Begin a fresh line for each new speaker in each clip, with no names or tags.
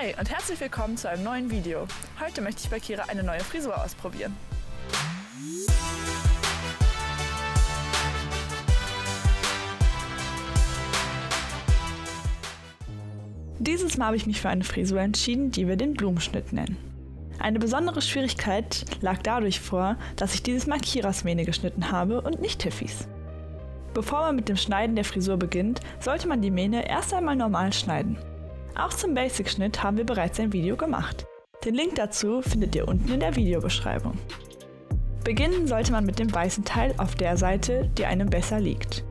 Hi und herzlich willkommen zu einem neuen Video. Heute möchte ich bei Kira eine neue Frisur ausprobieren. Dieses Mal habe ich mich für eine Frisur entschieden, die wir den Blumenschnitt nennen. Eine besondere Schwierigkeit lag dadurch vor, dass ich dieses Mal Kiras Mähne geschnitten habe und nicht Tiffys. Bevor man mit dem Schneiden der Frisur beginnt, sollte man die Mähne erst einmal normal schneiden. Auch zum Basic-Schnitt haben wir bereits ein Video gemacht. Den Link dazu findet ihr unten in der Videobeschreibung. Beginnen sollte man mit dem weißen Teil auf der Seite, die einem besser liegt.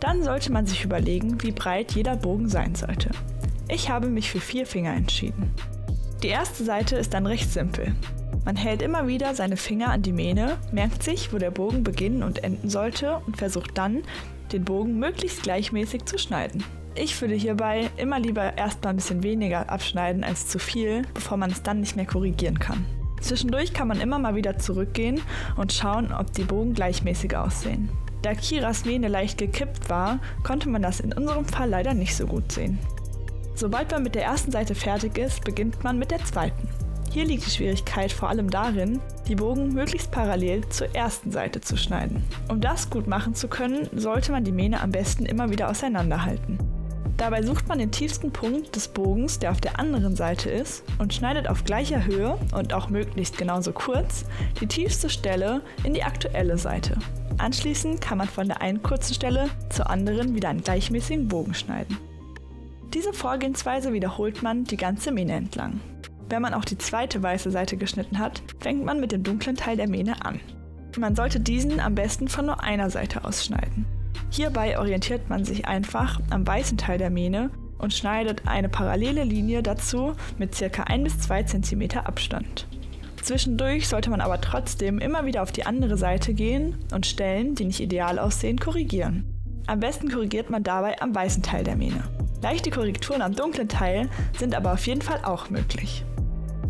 Dann sollte man sich überlegen, wie breit jeder Bogen sein sollte. Ich habe mich für vier Finger entschieden. Die erste Seite ist dann recht simpel. Man hält immer wieder seine Finger an die Mähne, merkt sich, wo der Bogen beginnen und enden sollte und versucht dann, den Bogen möglichst gleichmäßig zu schneiden. Ich würde hierbei immer lieber erstmal ein bisschen weniger abschneiden als zu viel, bevor man es dann nicht mehr korrigieren kann. Zwischendurch kann man immer mal wieder zurückgehen und schauen, ob die Bogen gleichmäßig aussehen. Da Kiras Mähne leicht gekippt war, konnte man das in unserem Fall leider nicht so gut sehen. Sobald man mit der ersten Seite fertig ist, beginnt man mit der zweiten. Hier liegt die Schwierigkeit vor allem darin, die Bogen möglichst parallel zur ersten Seite zu schneiden. Um das gut machen zu können, sollte man die Mähne am besten immer wieder auseinanderhalten. Dabei sucht man den tiefsten Punkt des Bogens, der auf der anderen Seite ist, und schneidet auf gleicher Höhe und auch möglichst genauso kurz die tiefste Stelle in die aktuelle Seite. Anschließend kann man von der einen kurzen Stelle zur anderen wieder einen gleichmäßigen Bogen schneiden. Diese Vorgehensweise wiederholt man die ganze Mähne entlang. Wenn man auch die zweite weiße Seite geschnitten hat, fängt man mit dem dunklen Teil der Mähne an. Man sollte diesen am besten von nur einer Seite ausschneiden. Hierbei orientiert man sich einfach am weißen Teil der Mähne und schneidet eine parallele Linie dazu mit ca. 1 bis 2 cm Abstand. Zwischendurch sollte man aber trotzdem immer wieder auf die andere Seite gehen und Stellen, die nicht ideal aussehen, korrigieren. Am besten korrigiert man dabei am weißen Teil der Mähne. Leichte Korrekturen am dunklen Teil sind aber auf jeden Fall auch möglich.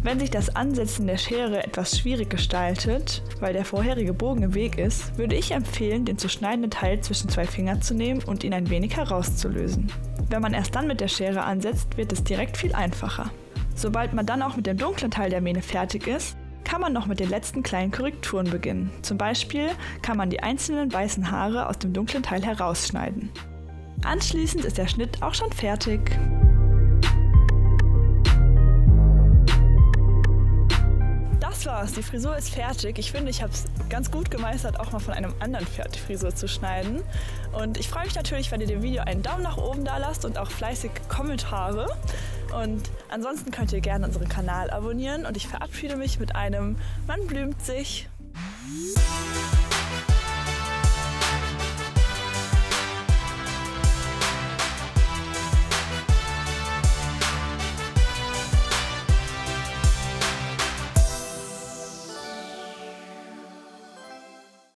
Wenn sich das Ansetzen der Schere etwas schwierig gestaltet, weil der vorherige Bogen im Weg ist, würde ich empfehlen, den zu schneidenden Teil zwischen zwei Fingern zu nehmen und ihn ein wenig herauszulösen. Wenn man erst dann mit der Schere ansetzt, wird es direkt viel einfacher. Sobald man dann auch mit dem dunklen Teil der Mähne fertig ist, kann man noch mit den letzten kleinen Korrekturen beginnen. Zum Beispiel kann man die einzelnen weißen Haare aus dem dunklen Teil herausschneiden. Anschließend ist der Schnitt auch schon fertig. War's, die Frisur ist fertig. Ich finde, ich habe es ganz gut gemeistert, auch mal von einem anderen Pferd die Frisur zu schneiden. Und ich freue mich natürlich, wenn ihr dem Video einen Daumen nach oben da lasst und auch fleißig Kommentare. Und ansonsten könnt ihr gerne unseren Kanal abonnieren und ich verabschiede mich mit einem Man blümt sich.